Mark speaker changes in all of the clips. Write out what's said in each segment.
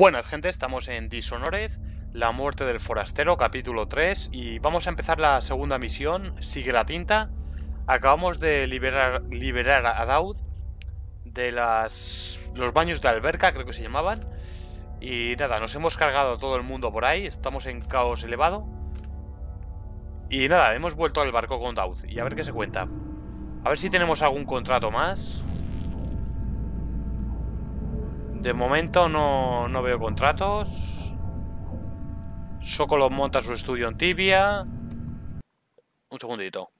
Speaker 1: Buenas gente, estamos en Dishonored, la muerte del forastero, capítulo 3 y vamos a empezar la segunda misión, sigue la tinta. Acabamos de liberar, liberar a Daud de las, los baños de alberca, creo que se llamaban. Y nada, nos hemos cargado todo el mundo por ahí, estamos en caos elevado. Y nada, hemos vuelto al barco con Daud y a ver qué se cuenta. A ver si tenemos algún contrato más. De momento no, no veo contratos. Sokolov monta su estudio en Tibia. Un segundito.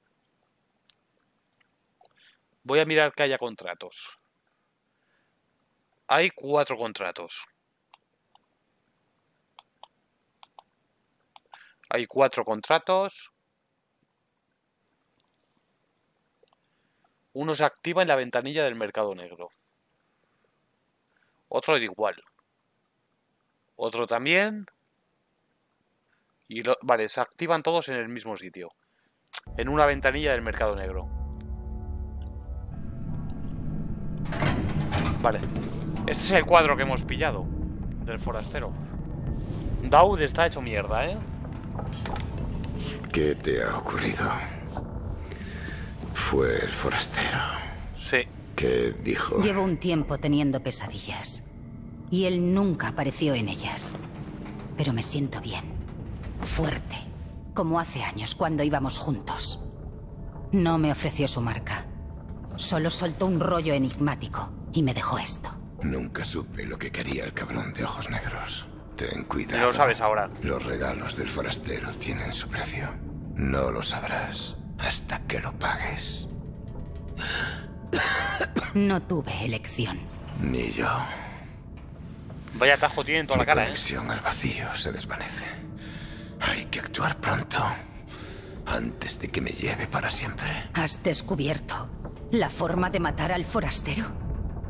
Speaker 1: Voy a mirar que haya contratos. Hay cuatro contratos. Hay cuatro contratos. Uno se activa en la ventanilla del mercado negro. Otro igual. Otro también. Y lo, vale, se activan todos en el mismo sitio. En una ventanilla del mercado negro. Vale. Este es el cuadro que hemos pillado. Del forastero. Daud está hecho mierda, ¿eh?
Speaker 2: ¿Qué te ha ocurrido? Fue el forastero.
Speaker 1: Sí.
Speaker 2: ¿Qué dijo?
Speaker 3: Llevo un tiempo teniendo pesadillas. Y él nunca apareció en ellas. Pero me siento bien. Fuerte. Como hace años cuando íbamos juntos. No me ofreció su marca. Solo soltó un rollo enigmático y me dejó esto.
Speaker 2: Nunca supe lo que quería el cabrón de ojos negros. Ten cuidado.
Speaker 1: Lo sabes ahora.
Speaker 2: Los regalos del forastero tienen su precio. No lo sabrás hasta que lo pagues.
Speaker 3: No tuve elección.
Speaker 2: Ni yo.
Speaker 1: Vaya tajo tiene en toda
Speaker 2: Mi
Speaker 1: la cara, ¿eh?
Speaker 2: conexión al vacío se desvanece. Hay que actuar pronto. Antes de que me lleve para siempre.
Speaker 3: ¿Has descubierto la forma de matar al forastero?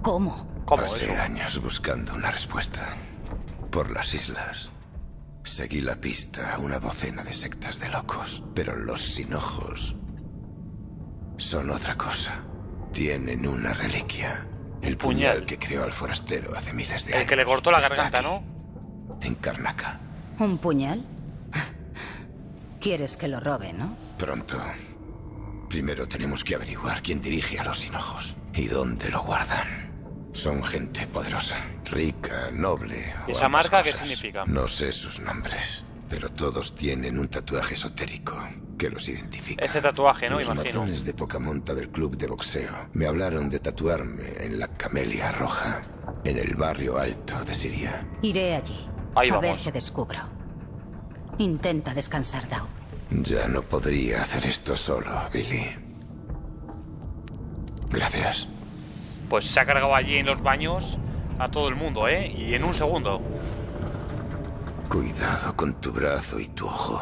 Speaker 3: ¿Cómo?
Speaker 1: ¿Cómo
Speaker 2: Pasé
Speaker 1: eso?
Speaker 2: años buscando una respuesta. Por las islas. Seguí la pista a una docena de sectas de locos. Pero los sin ojos son otra cosa. Tienen una reliquia. El puñal,
Speaker 1: Puñal.
Speaker 2: que creó al forastero hace miles de
Speaker 1: El
Speaker 2: años.
Speaker 1: que le cortó la garganta,
Speaker 2: aquí,
Speaker 1: ¿no?
Speaker 2: En Karnaka.
Speaker 3: ¿Un puñal? Quieres que lo robe, ¿no?
Speaker 2: Pronto. Primero tenemos que averiguar quién dirige a los sin ojos y dónde lo guardan. Son gente poderosa, rica, noble. o
Speaker 1: ¿Esa marca qué significa?
Speaker 2: No sé sus nombres, pero todos tienen un tatuaje esotérico que los identifica.
Speaker 1: Ese tatuaje, ¿no?
Speaker 2: Los
Speaker 1: Imagino.
Speaker 2: matones de poca monta del club de boxeo me hablaron de tatuarme en la Camelia Roja, en el barrio alto de Siria.
Speaker 3: Iré allí.
Speaker 1: Ahí
Speaker 3: a ver
Speaker 1: vamos.
Speaker 3: qué descubro. Intenta descansar, Daud.
Speaker 2: Ya no podría hacer esto solo, Billy. Gracias.
Speaker 1: Pues se ha cargado allí en los baños a todo el mundo, ¿eh? Y en un segundo.
Speaker 2: Cuidado con tu brazo y tu ojo.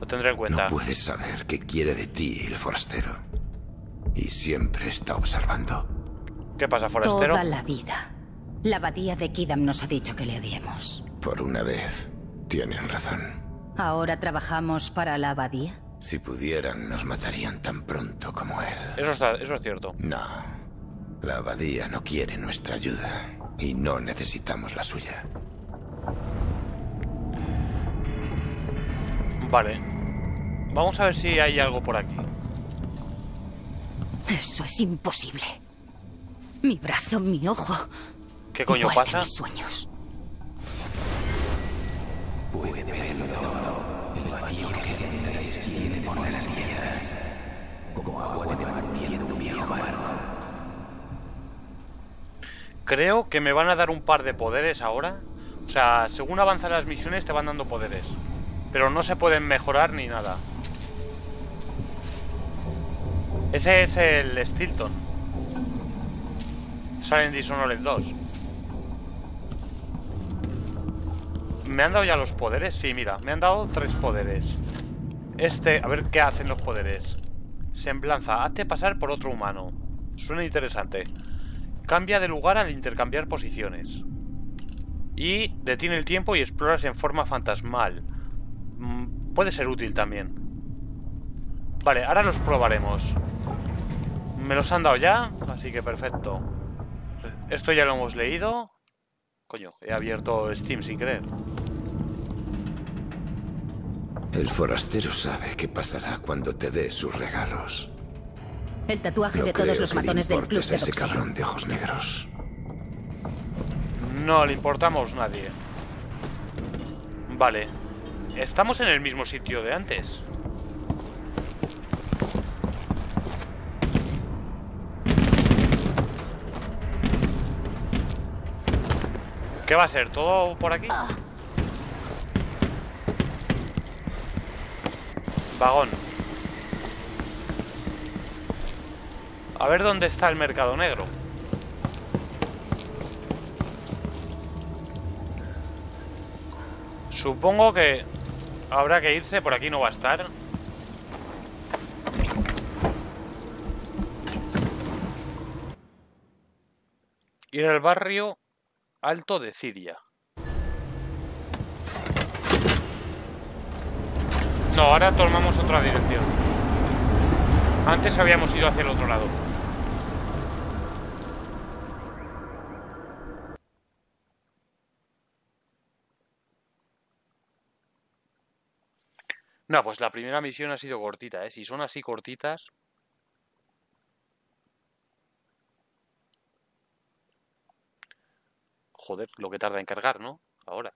Speaker 1: Lo tendré en cuenta.
Speaker 2: No puedes saber qué quiere de ti el forastero. Y siempre está observando.
Speaker 1: ¿Qué pasa, forastero?
Speaker 3: Toda la vida. La abadía de Kidam nos ha dicho que le odiemos.
Speaker 2: Por una vez, tienen razón.
Speaker 3: ¿Ahora trabajamos para la abadía?
Speaker 2: Si pudieran, nos matarían tan pronto como él.
Speaker 1: Eso, está, eso es cierto.
Speaker 2: No. La abadía no quiere nuestra ayuda. Y no necesitamos la suya.
Speaker 1: Vale. Vamos a ver si hay algo por aquí.
Speaker 3: Eso es imposible. Mi brazo, mi ojo.
Speaker 1: ¿Qué coño
Speaker 3: igual que
Speaker 1: pasa?
Speaker 3: mis sueños.
Speaker 1: Creo que me van a dar un par de poderes ahora. O sea, según avanzan las misiones te van dando poderes. Pero no se pueden mejorar ni nada. Ese es el Stilton. Sale en Dishonored 2. ¿Me han dado ya los poderes? Sí, mira, me han dado tres poderes. Este, a ver qué hacen los poderes. Semblanza, hazte pasar por otro humano. Suena interesante. Cambia de lugar al intercambiar posiciones. Y detiene el tiempo y exploras en forma fantasmal. Puede ser útil también. Vale, ahora los probaremos. Me los han dado ya, así que perfecto. Esto ya lo hemos leído. Coño, he abierto Steam sin querer.
Speaker 2: El forastero sabe qué pasará cuando te dé sus regalos.
Speaker 3: El tatuaje
Speaker 2: No
Speaker 3: de todos los matones del club de
Speaker 2: ese cabrón de ojos negros.
Speaker 1: No le importamos nadie. Vale. Estamos en el mismo sitio de antes. ¿Qué va a ser? ¿Todo por aquí? Vagón. A ver dónde está el mercado negro. Supongo que habrá que irse, por aquí no va a estar. Ir al barrio alto de Siria. No, ahora tomamos otra dirección. Antes habíamos ido hacia el otro lado. No, pues la primera misión ha sido cortita, ¿eh? Si son así cortitas... Joder, lo que tarda en cargar, ¿no? Ahora.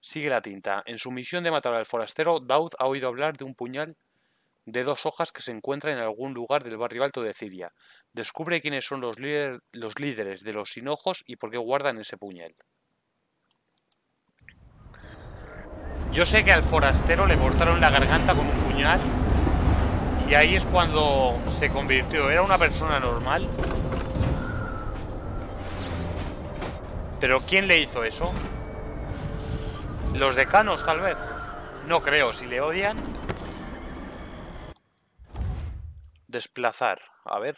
Speaker 1: Sigue la tinta. En su misión de matar al forastero, Daud ha oído hablar de un puñal de dos hojas que se encuentra en algún lugar del barrio alto de Siria. Descubre quiénes son los, líder- los líderes de los sinojos y por qué guardan ese puñal. Yo sé que al forastero le cortaron la garganta con un puñal y ahí es cuando se convirtió. Era una persona normal. Pero ¿quién le hizo eso? ¿Los decanos, tal vez? No creo, si le odian. Desplazar. A ver.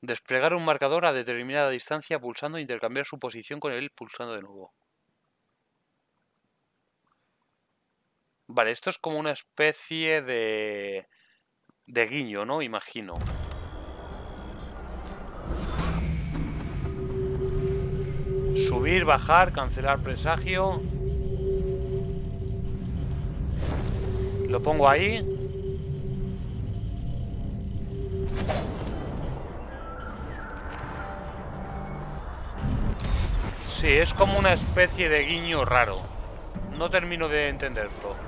Speaker 1: Desplegar un marcador a determinada distancia pulsando e intercambiar su posición con él pulsando de nuevo. Vale, esto es como una especie de... de guiño, ¿no? Imagino. Subir, bajar, cancelar presagio. Lo pongo ahí. Sí, es como una especie de guiño raro. No termino de entenderlo.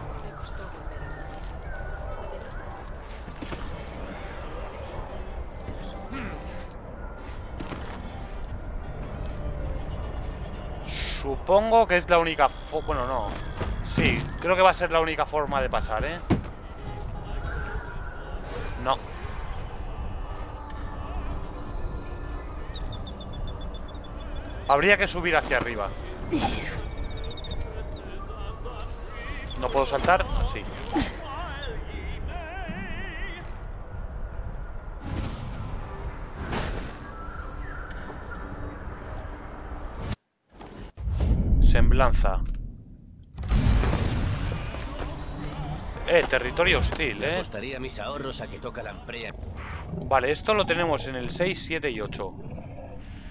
Speaker 1: Supongo que es la única Bueno, no. Sí, creo que va a ser la única forma de pasar, ¿eh? No. Habría que subir hacia arriba. ¿No puedo saltar? Sí. Semblanza. Eh, territorio hostil, eh.
Speaker 4: Apostaría mis ahorros a que toca la amprea.
Speaker 1: Vale, esto lo tenemos en el 6, 7 y 8.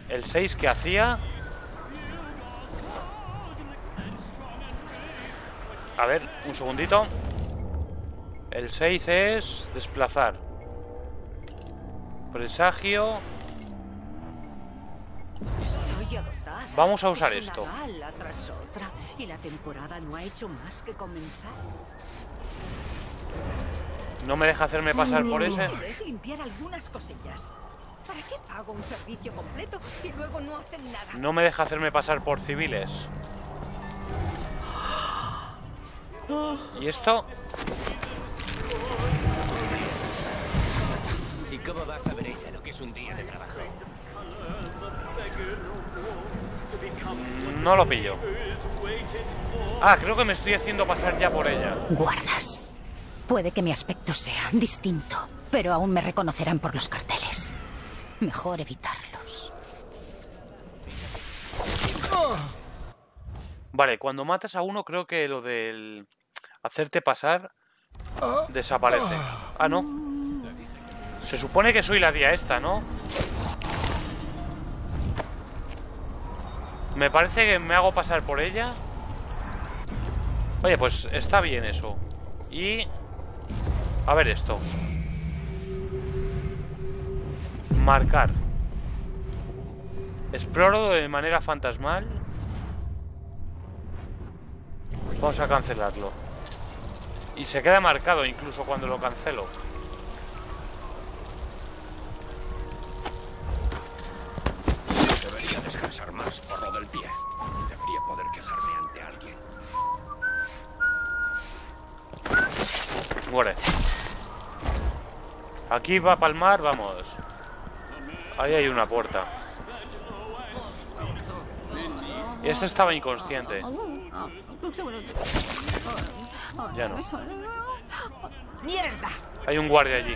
Speaker 1: El 6 que hacía... A ver, un segundito. El 6 es desplazar. Presagio. Vamos a usar
Speaker 5: Es
Speaker 1: esto.
Speaker 5: Una gala tras otra y la temporada no ha hecho más que comenzar.
Speaker 1: No me deja hacerme pasar por ese.
Speaker 5: Puedes limpiar algunas cosillas. ¿Para qué pago un servicio completo si luego no hacen nada?
Speaker 1: No me deja hacerme pasar por civiles. ¿Y esto?
Speaker 4: ¿Y cómo vas a ver ella lo que es un día de trabajo?
Speaker 1: No lo pillo. Ah, creo que me estoy haciendo pasar ya por ella.
Speaker 3: Guardas. Puede que mi aspecto sea distinto, pero aún me reconocerán por los carteles. Mejor evitarlos.
Speaker 1: Vale, cuando matas a uno creo que lo del hacerte pasar desaparece. Ah, no. Se supone que soy la tía esta, ¿no? Me parece que me hago pasar por ella. Oye, pues está bien eso. Y... A ver esto. Marcar. Exploro de manera fantasmal. Vamos a cancelarlo. Y se queda marcado incluso cuando lo cancelo. Muere. Aquí va a palmar, vamos. Ahí hay una puerta. Y este estaba inconsciente. Ya no.
Speaker 5: ¡Mierda!
Speaker 1: Hay un guardia allí.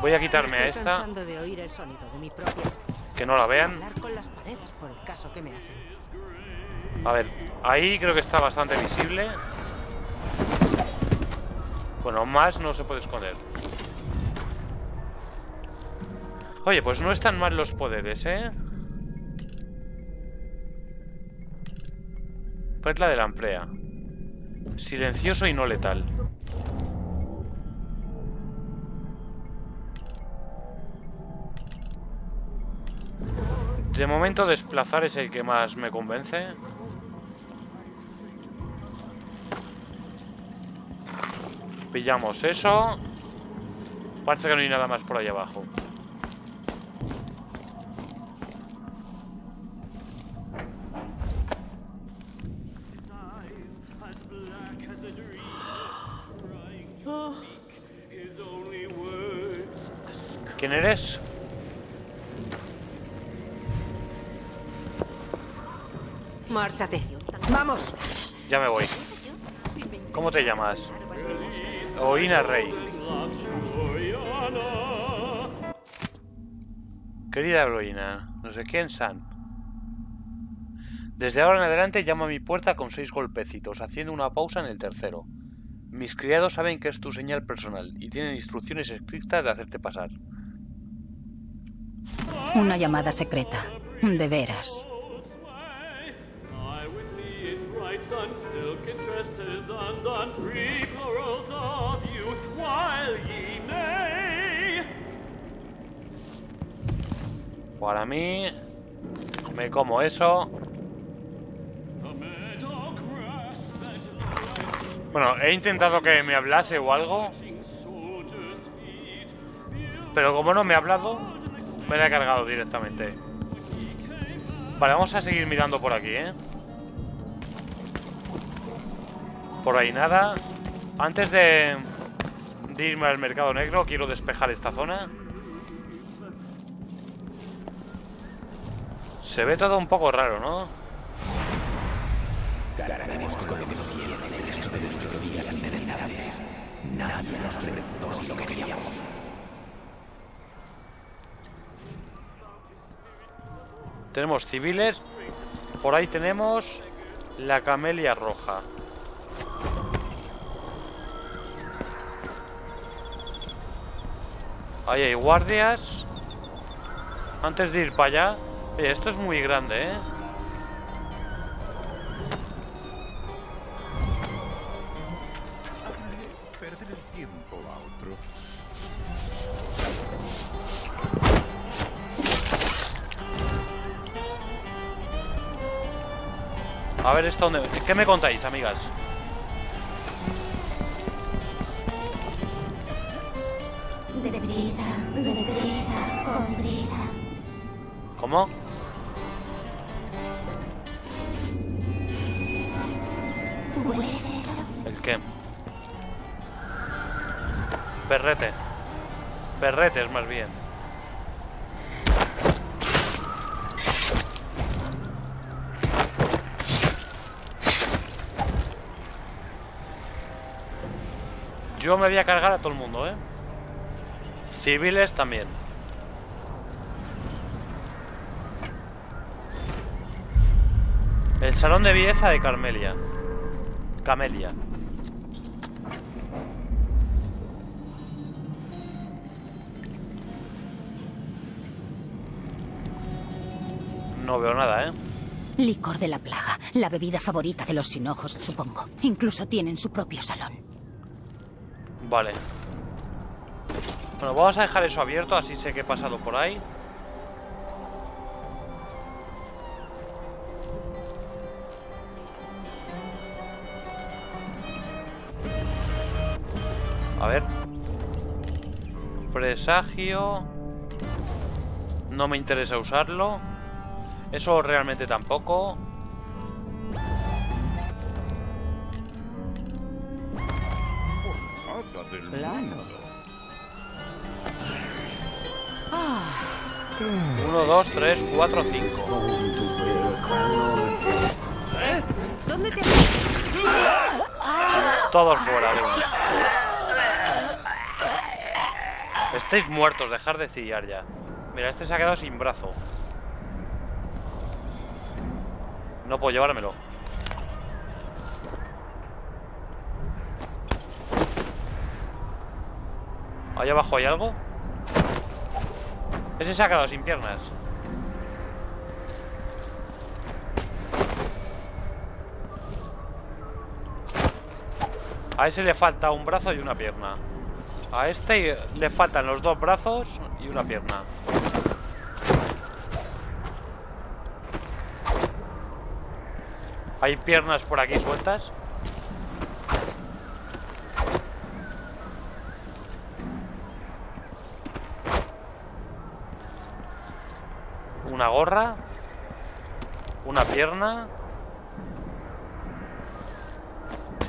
Speaker 1: Voy a quitarme a esta, que no la vean. A ver, ahí creo que está bastante visible. Bueno, más no se puede esconder. Oye, pues no están mal los poderes, ¿eh? Perla de la Amprea. Silencioso y no letal. De momento desplazar es el que más me convence. Pillamos eso. Parece que no hay nada más por ahí abajo. ¿Quién eres?
Speaker 5: Márchate. ¡Vamos!
Speaker 1: Ya me voy. ¿Cómo te llamas? Oina Rey. Querida Eloína, no sé quién San. Desde ahora en adelante llamo a mi puerta con seis golpecitos, haciendo una pausa en el tercero. Mis criados saben que es tu señal personal y tienen instrucciones estrictas de hacerte pasar.
Speaker 3: Una llamada secreta. De veras.
Speaker 1: Para mí, me como eso. Bueno, he intentado que me hablase o algo, pero como no me ha hablado, me la he cargado directamente. Vale, vamos a seguir mirando por aquí, ¿eh? Por ahí nada. Antes de, de irme al mercado negro, quiero despejar esta zona. Se ve todo un poco raro, ¿no? Tenemos civiles. Por ahí tenemos la camelia roja. Ahí hay guardias. Antes de ir para allá. Oye, esto es muy grande, ¿eh?
Speaker 6: Perder el tiempo a otro.
Speaker 1: A ver, esto dónde... ¿Qué me contáis, amigas?
Speaker 7: Deprisa, deprisa, con prisa.
Speaker 1: ¿Cómo? ¿El qué? Perrete. Perretes, más bien. Yo me voy a cargar a todo el mundo, ¿eh? Civiles también. El salón de belleza de Carmelia. Camelia. No veo nada, ¿eh?
Speaker 3: Licor de la plaga, la bebida favorita de los sinojos, supongo. Incluso tienen su propio salón.
Speaker 1: Vale. Bueno, vamos a dejar eso abierto, así sé que he pasado por ahí. Ver. Presagio. No me interesa usarlo. Eso realmente tampoco.
Speaker 6: Nada del mundo.
Speaker 1: Uno, dos, tres, cuatro, cinco.
Speaker 5: ¿Dónde te
Speaker 1: Todos fuera. Estáis muertos, dejar de chillar ya. Mira, este se ha quedado sin brazo. No puedo llevármelo. Ahí abajo hay algo. Ese se ha quedado sin piernas. A ese le falta un brazo y una pierna. A este le faltan los dos brazos y una pierna. Hay piernas por aquí sueltas. Una gorra. Una pierna.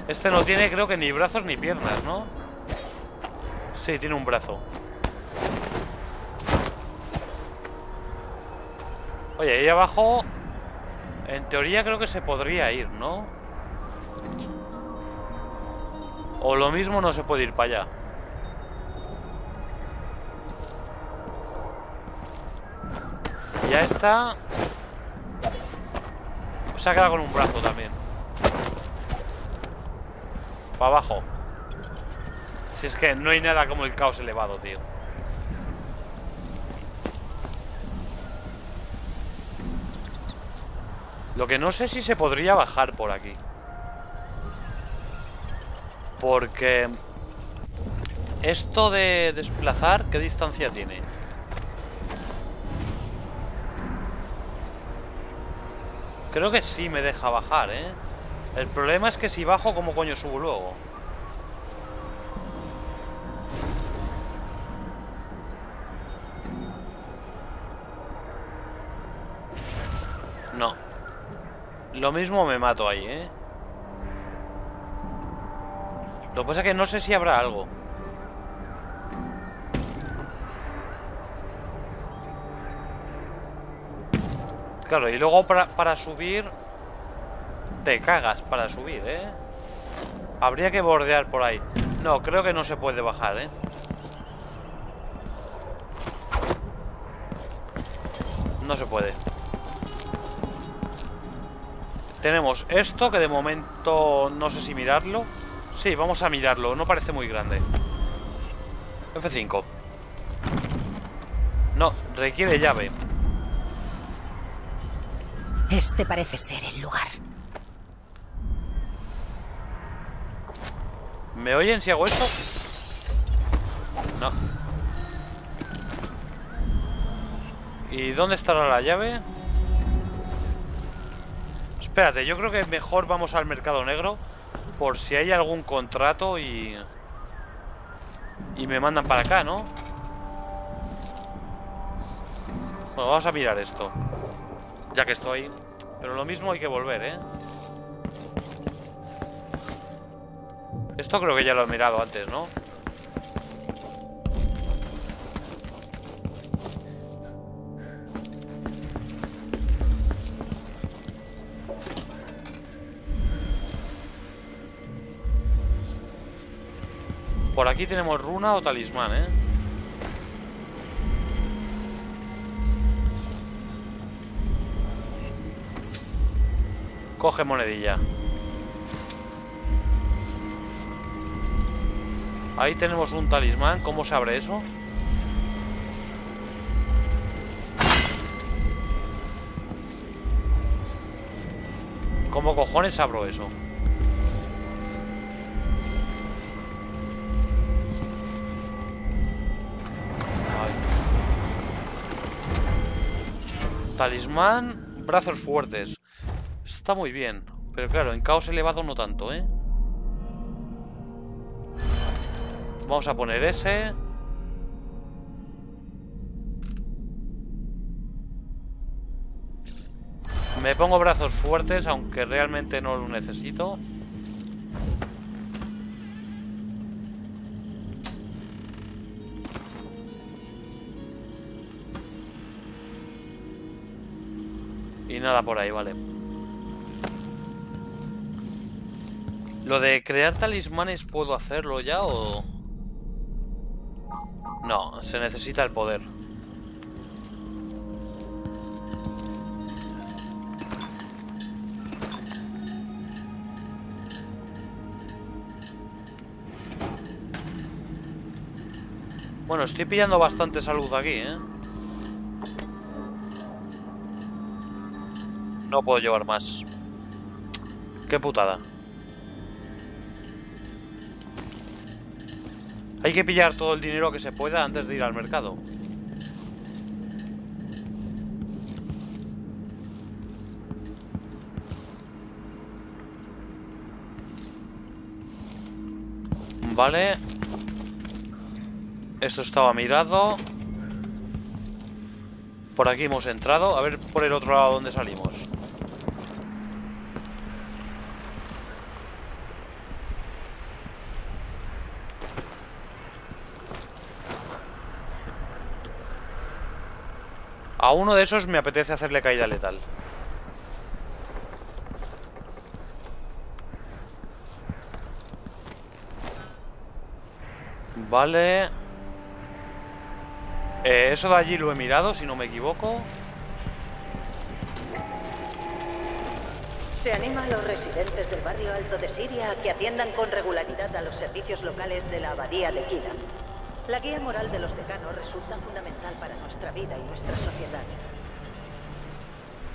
Speaker 1: Este no tiene creo que ni brazos ni piernas, ¿no? Sí, tiene un brazo. Oye, ahí abajo... En teoría creo que se podría ir, ¿no? O lo mismo no se puede ir para allá. Ya está. Se ha quedado con un brazo también. Para abajo. Si es que no hay nada como el caos elevado, tío. Lo que no sé si se podría bajar por aquí. Porque... Esto de desplazar, ¿qué distancia tiene? Creo que sí me deja bajar, ¿eh? El problema es que si bajo, ¿cómo coño subo luego? Lo mismo me mato ahí, ¿eh? Lo que pasa es que no sé si habrá algo. Claro, y luego para, para subir... Te cagas para subir, ¿eh? Habría que bordear por ahí. No, creo que no se puede bajar, ¿eh? No se puede. Tenemos esto, que de momento no sé si mirarlo. Sí, vamos a mirarlo. No parece muy grande. F5. No, requiere llave.
Speaker 3: Este parece ser el lugar.
Speaker 1: ¿Me oyen si hago esto? No. ¿Y dónde estará la llave? Espérate, yo creo que mejor vamos al mercado negro Por si hay algún contrato y... Y me mandan para acá, ¿no? Bueno, vamos a mirar esto Ya que estoy Pero lo mismo hay que volver, ¿eh? Esto creo que ya lo he mirado antes, ¿no? Por aquí tenemos runa o talismán, ¿eh? Coge monedilla. Ahí tenemos un talismán. ¿Cómo se abre eso? ¿Cómo cojones abro eso? Talismán, brazos fuertes. Está muy bien. Pero claro, en caos elevado no tanto, ¿eh? Vamos a poner ese. Me pongo brazos fuertes, aunque realmente no lo necesito. Nada por ahí, vale. Lo de crear talismanes, ¿puedo hacerlo ya o...? No, se necesita el poder. Bueno, estoy pillando bastante salud aquí, ¿eh? No puedo llevar más. Qué putada. Hay que pillar todo el dinero que se pueda antes de ir al mercado. Vale. Esto estaba mirado. Por aquí hemos entrado. A ver por el otro lado dónde salimos. A uno de esos me apetece hacerle caída letal. Vale. Eh, eso de allí lo he mirado, si no me equivoco.
Speaker 8: Se anima a los residentes del barrio alto de Siria a que atiendan con regularidad a los servicios locales de la abadía de Kida. La guía moral de los decanos resulta fundamental para nuestra vida y nuestra sociedad.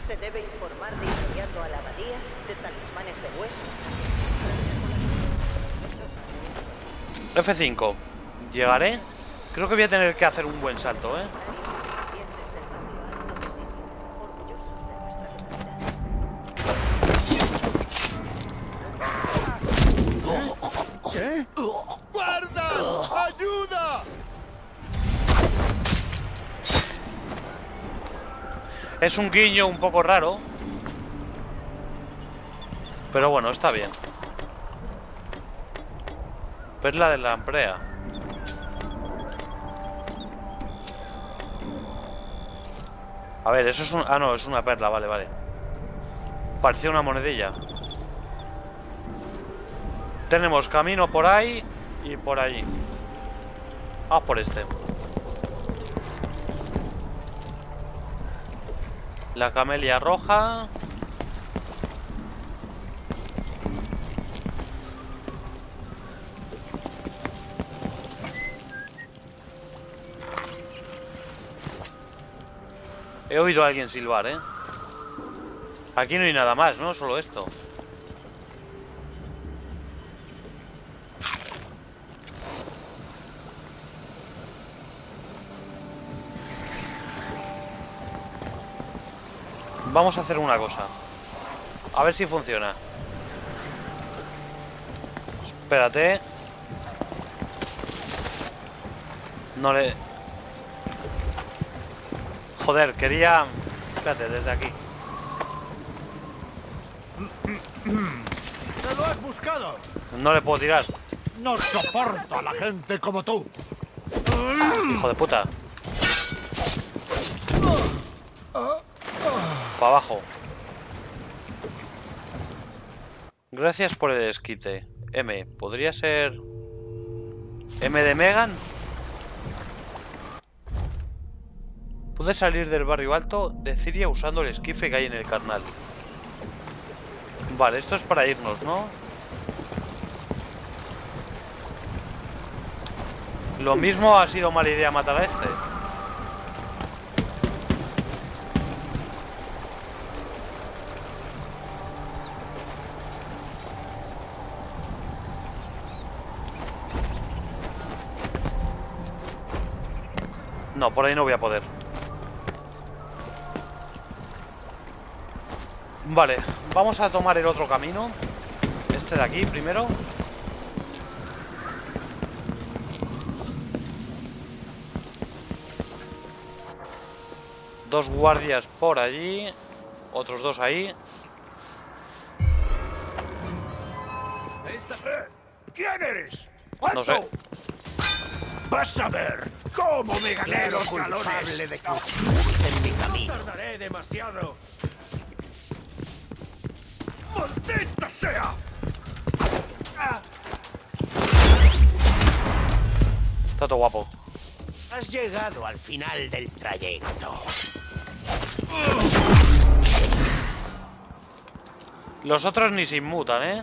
Speaker 8: Se debe informar de inmediato a la abadía de talismanes de hueso.
Speaker 1: F5. ¿Llegaré? Creo que voy a tener que hacer un buen salto, ¿eh? Es un guiño un poco raro. Pero bueno, está bien. Perla de la Amprea. A ver, eso es un... Ah, no, es una perla, vale, vale. Parecía una monedilla. Tenemos camino por ahí y por allí. Vamos por este. La camelia roja. He oído a alguien silbar, ¿eh? Aquí no hay nada más, ¿no? Solo esto. Vamos a hacer una cosa. A ver si funciona. Espérate. No le... Joder, quería... Espérate, desde aquí.
Speaker 6: ¡Te lo has buscado!
Speaker 1: No le puedo tirar.
Speaker 6: No soporto a la gente como tú.
Speaker 1: Hijo de puta. Para abajo. Gracias por el esquite. M. ¿Podría ser... M de Megan? Pude salir del barrio alto de Ciria usando el esquife que hay en el carnal. Vale, esto es para irnos, ¿no? Lo mismo ha sido mala idea matar a este. No, por ahí no voy a poder. Vale, vamos a tomar el otro camino. Este de aquí primero. Dos guardias por allí. Otros dos ahí.
Speaker 6: ¿Quién eres?
Speaker 1: No sé.
Speaker 6: Vas a ver cómo me gané los galones.
Speaker 4: de que en mi camino.
Speaker 6: Tardaré demasiado. ¡Maldita sea!
Speaker 1: Está todo guapo.
Speaker 4: Has llegado al final del trayecto.
Speaker 1: Los otros ni se inmutan, ¿eh?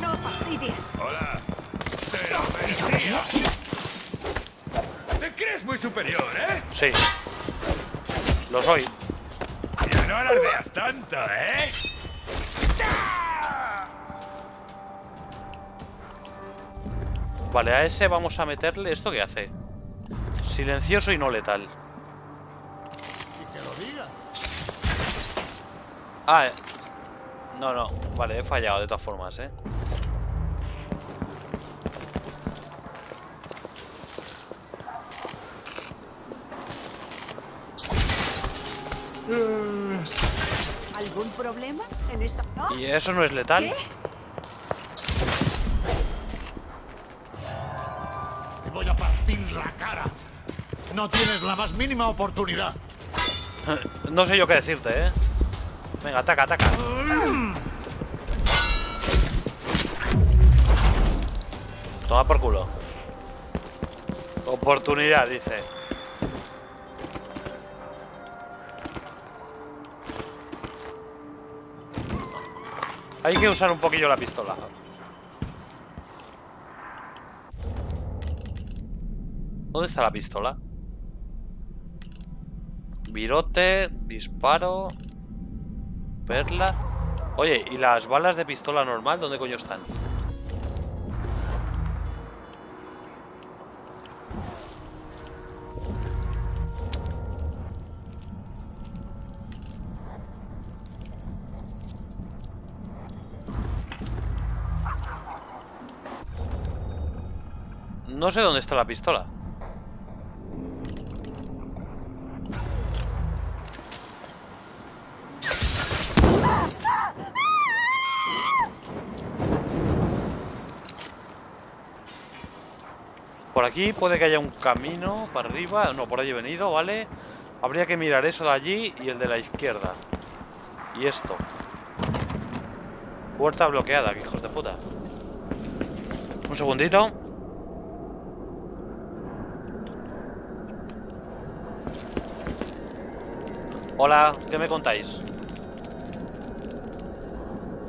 Speaker 5: No fastidies.
Speaker 6: Hola. Merecía. Te crees muy superior, ¿eh?
Speaker 1: Sí. Lo soy.
Speaker 6: Ya no alardeas tanto, ¿eh?
Speaker 1: Vale, a ese vamos a meterle... ¿Esto qué hace? Silencioso y no letal. Ah, eh. No, no. Vale, he fallado de todas formas, ¿eh?
Speaker 5: ¿Algún problema en esta...? ¿No?
Speaker 1: ¿Y eso no es letal?
Speaker 5: ¿Qué?
Speaker 6: Te voy a partir la cara. No tienes la más mínima oportunidad.
Speaker 1: No sé yo qué decirte, ¿eh? Venga, ataca, ataca. Toma por culo. Oportunidad, dice. Hay que usar un poquillo la pistola. ¿Dónde está la pistola? Virote, disparo, perla. Oye, ¿y las balas de pistola normal dónde coño están? No sé dónde está la pistola. Por aquí puede que haya un camino para arriba. No, por allí he venido, ¿vale? Habría que mirar eso de allí y el de la izquierda. Y esto. Puerta bloqueada, que hijos de puta. Un segundito. Hola, ¿qué me contáis?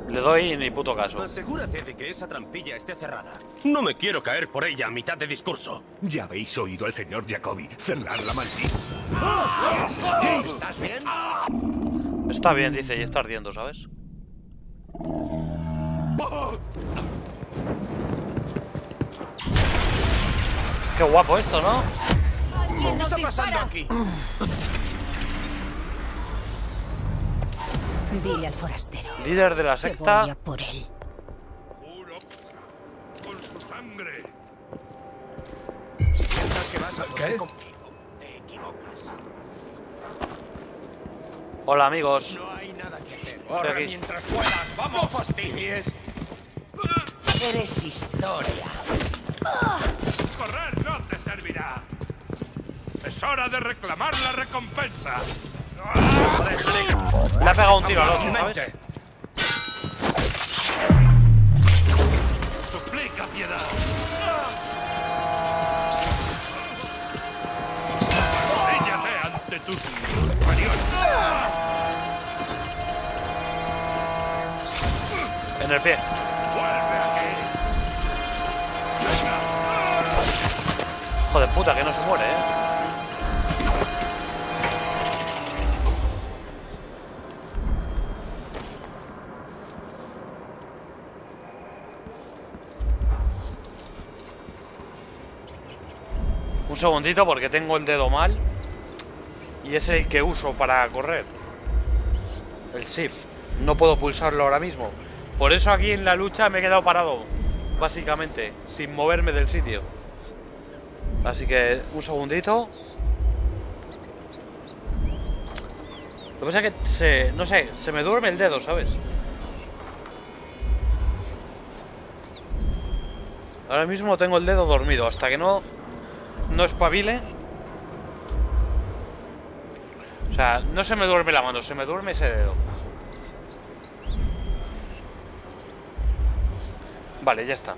Speaker 1: Le doy ni puto caso.
Speaker 9: Asegúrate de que esa trampilla esté cerrada. No me quiero caer por ella a mitad de discurso.
Speaker 6: Ya habéis oído al señor Jacobi cerrar la maldita.
Speaker 4: ¿Estás bien?
Speaker 1: Está bien, dice, y está ardiendo, ¿sabes? Qué guapo esto, ¿no?
Speaker 5: ¿Quién nos
Speaker 4: ¿Qué está pasando aquí?
Speaker 3: Dile al forastero.
Speaker 1: Líder de la secta.
Speaker 3: voy a por él.
Speaker 6: Juro con su sangre.
Speaker 4: ¿Piensas que vas a poder conmigo? Te equivocas.
Speaker 1: Hola, amigos.
Speaker 4: No hay nada que hacer.
Speaker 1: Aquí.
Speaker 4: mientras puedas, vamos. No fastidies. Eres historia.
Speaker 6: Correr no te servirá. Es hora de reclamar la recompensa.
Speaker 1: Le ha pegado un tiro al otro.
Speaker 6: Suplica piedad. Ante.
Speaker 1: En el pie.
Speaker 6: Vuelve aquí.
Speaker 1: Hijo de puta, que no se muere, ¿eh? Un segundito porque tengo el dedo mal. Y es el que uso para correr. El shift. No puedo pulsarlo ahora mismo. Por eso aquí en la lucha me he quedado parado. Básicamente. Sin moverme del sitio. Así que un segundito. Lo que pasa es que se, no sé, se me duerme el dedo, ¿sabes? Ahora mismo tengo el dedo dormido. Hasta que no, no espabile. O sea, no se me duerme la mano, se me duerme ese dedo. Vale, ya está.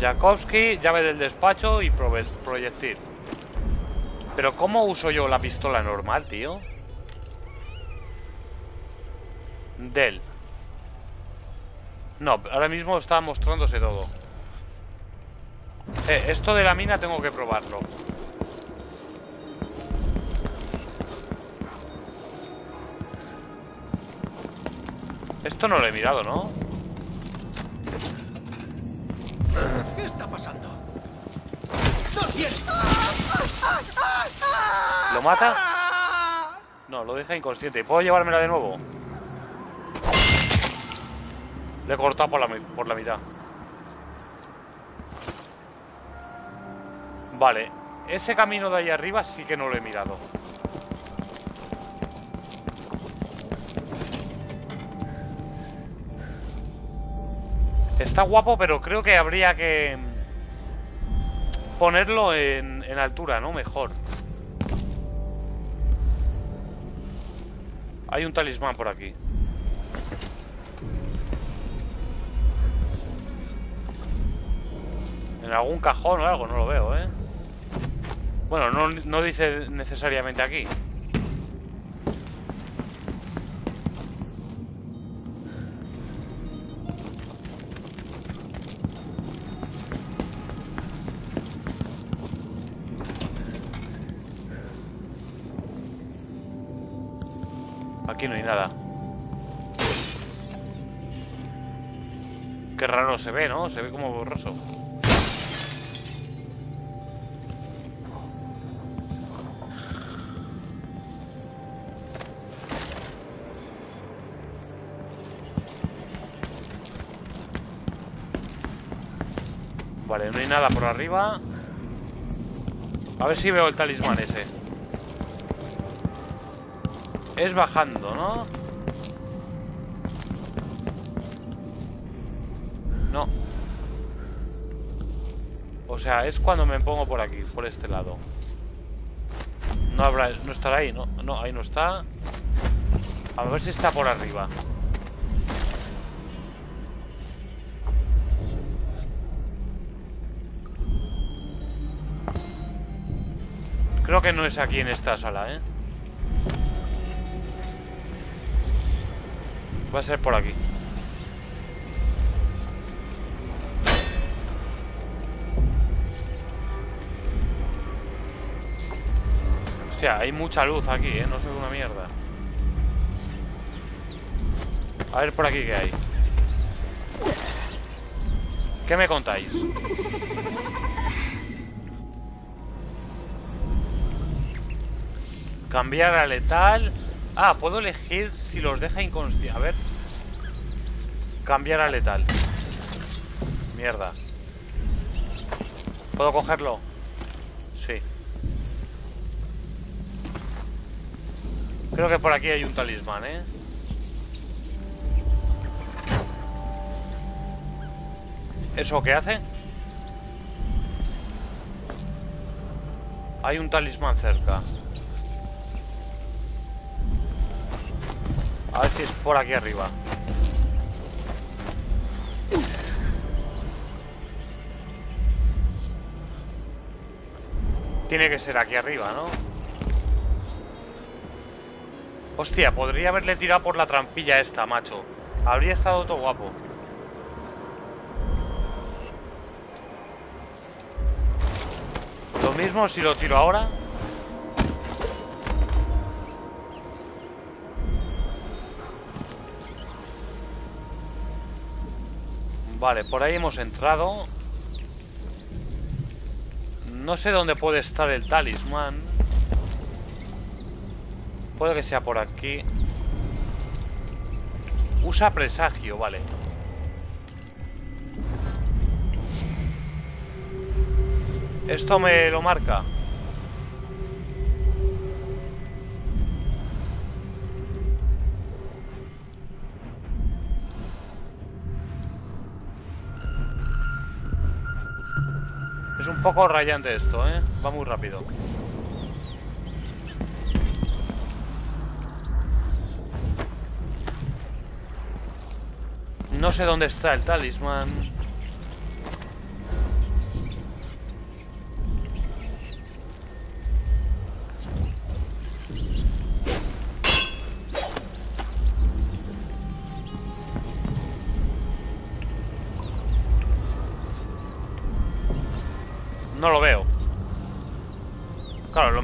Speaker 1: Jakowski, llave del despacho y proyectil. Pero ¿cómo uso yo la pistola normal, tío? Del. No, ahora mismo está mostrándose todo. Eh, esto de la mina tengo que probarlo. Esto no lo he mirado, ¿no?
Speaker 4: ¿Qué está pasando?
Speaker 1: ¿Lo mata? No, lo deja inconsciente. ¿Puedo llevármela de nuevo? Le he cortado por la, por la mitad. Vale. Ese camino de ahí arriba sí que no lo he mirado. Está guapo, pero creo que habría que ponerlo en, en altura, ¿no? Mejor. Hay un talismán por aquí. En algún cajón o algo, no lo veo, ¿eh? Bueno, no, no dice necesariamente aquí. Aquí no hay nada. Qué raro se ve, ¿no? Se ve como borroso. Vale, no hay nada por arriba. A ver si veo el talismán ese. Es bajando, ¿no? No. O sea, es cuando me pongo por aquí, por este lado. No habrá, no estará ahí, no, no, ahí no está. A ver si está por arriba. Es aquí en esta sala, ¿eh? Va a ser por aquí. Hostia, hay mucha luz aquí, ¿eh? No ve una mierda. A ver por aquí qué hay. ¿Qué me contáis? Cambiar a letal. Ah, puedo elegir si los deja inconscientes. A ver. Cambiar a letal. Mierda. ¿Puedo cogerlo? Sí. Creo que por aquí hay un talismán, ¿eh? ¿Eso qué hace? Hay un talismán cerca. A ver si es por aquí arriba. Tiene que ser aquí arriba, ¿no? Hostia, podría haberle tirado por la trampilla esta, macho. Habría estado todo guapo. Lo mismo si lo tiro ahora. Vale, por ahí hemos entrado. No sé dónde puede estar el talismán. Puede que sea por aquí. Usa presagio, vale. Esto me lo marca. Un poco rayante esto, ¿eh? Va muy rápido. No sé dónde está el talismán.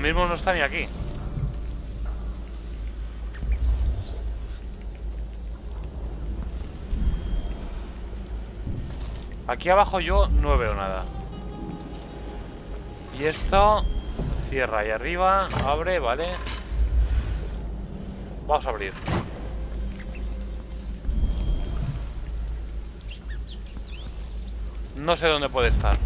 Speaker 1: Mismo no está ni aquí. Aquí abajo yo no veo nada. Y esto cierra ahí arriba, abre, vale. Vamos a abrir. No sé dónde puede estar.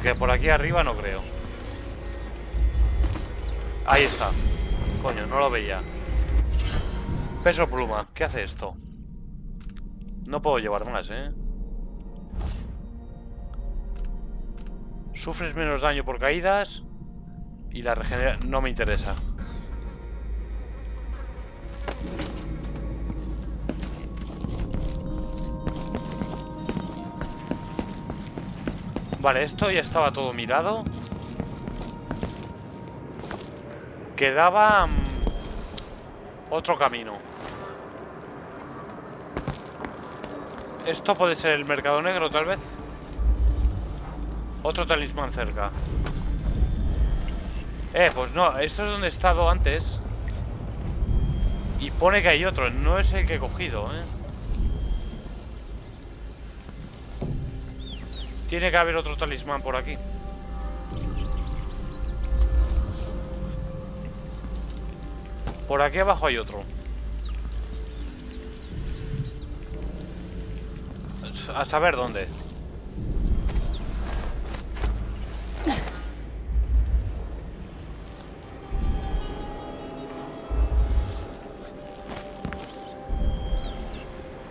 Speaker 1: Porque por aquí arriba no creo. Ahí está. Coño, no lo veía. Peso pluma, ¿qué hace esto? No puedo llevar más, ¿eh? Sufres menos daño por caídas y la regenera... No me interesa. Vale, esto ya estaba todo mirado. Quedaba... mm, otro camino. Esto puede ser el mercado negro, tal vez. Otro talismán cerca. Eh, pues no, esto es donde he estado antes. Y pone que hay otro, no es el que he cogido, eh. Tiene que haber otro talismán por aquí. Por aquí abajo hay otro. A saber dónde.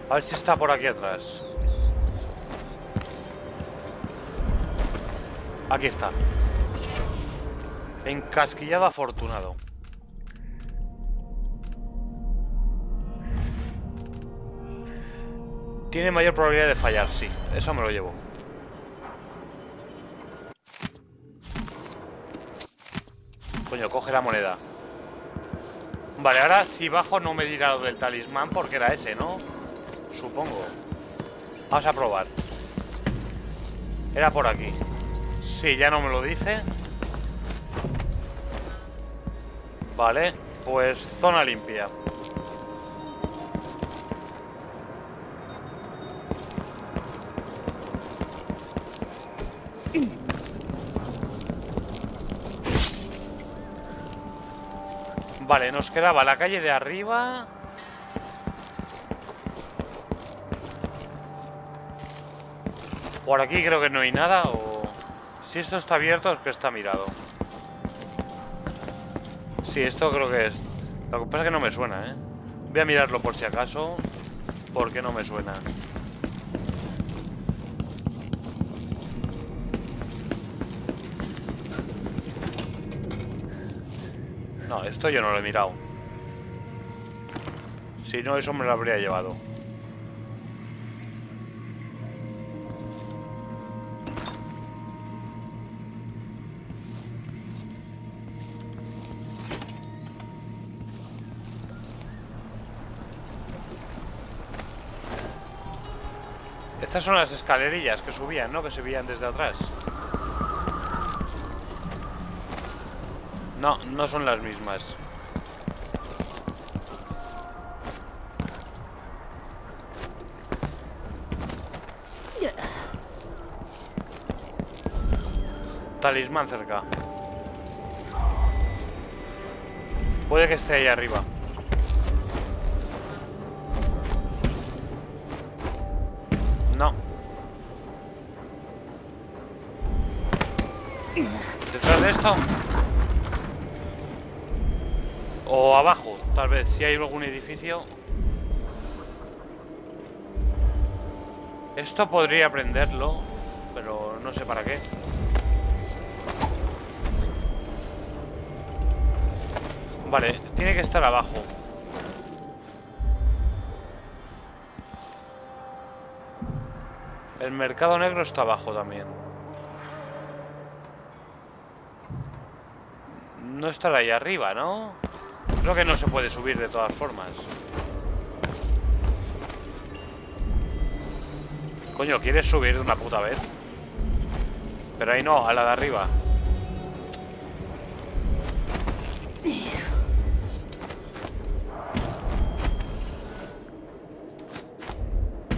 Speaker 1: A ver si está por aquí atrás. Aquí está. Encasquillado afortunado. Tiene mayor probabilidad de fallar, sí. Eso me lo llevo. Coño, coge la moneda. Vale, ahora si bajo no me dirá lo del talismán porque era ese, ¿no? Supongo. Vamos a probar. Era por aquí. Sí, ya no me lo dice. Vale, pues zona limpia. Vale, nos quedaba la calle de arriba. Por aquí creo que no hay nada o... Si esto está abierto es que está mirado. Sí, esto creo que es. Lo que pasa es que no me suena, ¿eh? Voy a mirarlo por si acaso. Porque no me suena. No, esto yo no lo he mirado. Si no, eso me lo habría llevado. Estas son las escalerillas que subían, ¿no? Que subían desde atrás. No, no son las mismas. Talismán cerca. Puede que esté ahí arriba. O abajo, tal vez, si hay algún edificio. Esto podría prenderlo, pero no sé para qué. Vale, tiene que estar abajo. El mercado negro está abajo también. No estará ahí arriba, ¿no? Creo que no se puede subir de todas formas. Coño, ¿quieres subir de una puta vez? Pero ahí no, a la de arriba.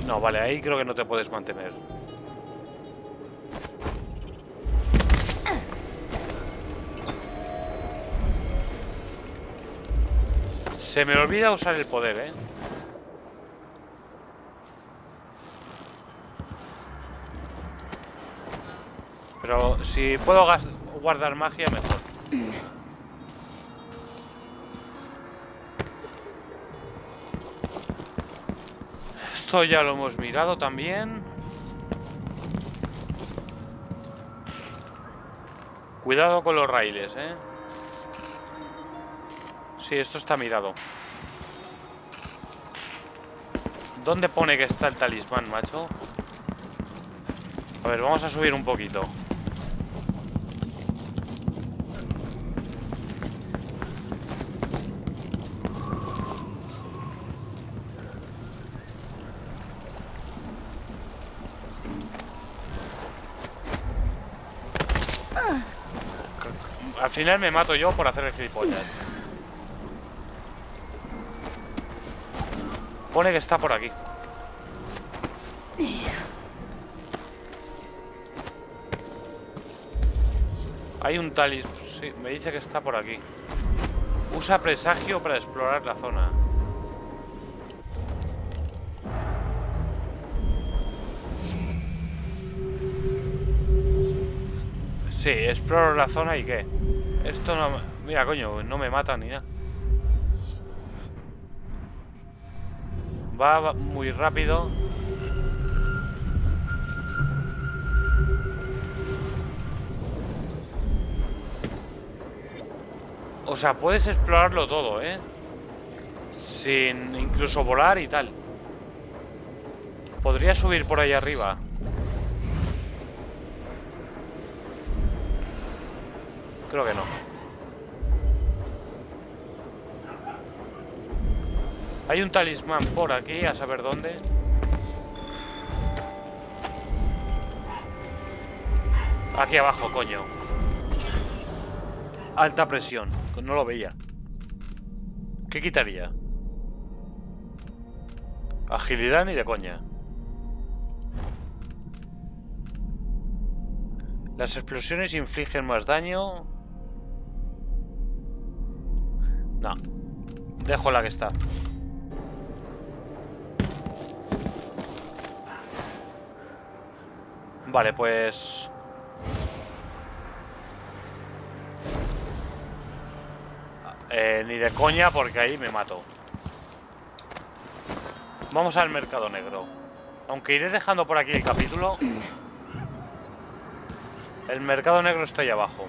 Speaker 1: No, vale, ahí creo que no te puedes mantener. Se me olvida usar el poder, ¿eh? Pero si puedo guardar magia, mejor. Esto ya lo hemos mirado también. Cuidado con los raíles, ¿eh? Sí, esto está mirado. ¿Dónde pone que está el talismán, macho? A ver, vamos a subir un poquito. Al final me mato yo por hacer el gilipollas. Pone que está por aquí. Hay un talis... Sí, me dice que está por aquí. Usa presagio para explorar la zona. Sí, exploro la zona y qué. Esto no... Mira, coño, no me mata ni nada. Va muy rápido. O sea, puedes explorarlo todo, ¿eh? Sin incluso volar y tal. Podría subir por ahí arriba. Creo que no. Hay un talismán por aquí, a saber dónde. Aquí abajo, coño. Alta presión. No lo veía. ¿Qué quitaría? Agilidad ni de coña. Las explosiones infligen más daño. No. Dejo la que está. Vale, pues... Eh, ni de coña porque ahí me mato. Vamos al mercado negro. Aunque iré dejando por aquí el capítulo. El mercado negro está ahí abajo.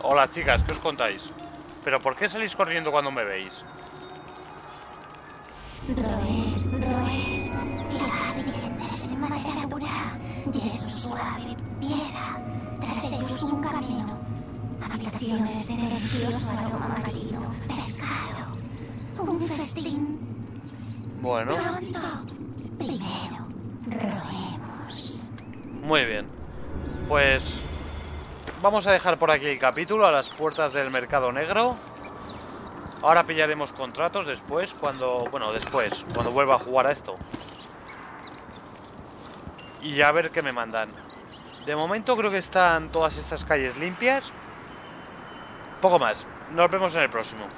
Speaker 1: Hola chicas, ¿qué os contáis? ¿Pero por qué salís corriendo cuando me veis?
Speaker 7: Roer, roer, clavar dientes de madera pura, yeso suave, piedra, tras ellos un camino, habitaciones de delicioso aroma marino, pescado, un festín.
Speaker 1: Bueno,
Speaker 7: Pronto, primero, roemos.
Speaker 1: muy bien. Pues vamos a dejar por aquí el capítulo a las puertas del mercado negro. Ahora pillaremos contratos después, cuando... Bueno, después, cuando vuelva a jugar a esto. Y a ver qué me mandan. De momento creo que están todas estas calles limpias. Poco más. Nos vemos en el próximo.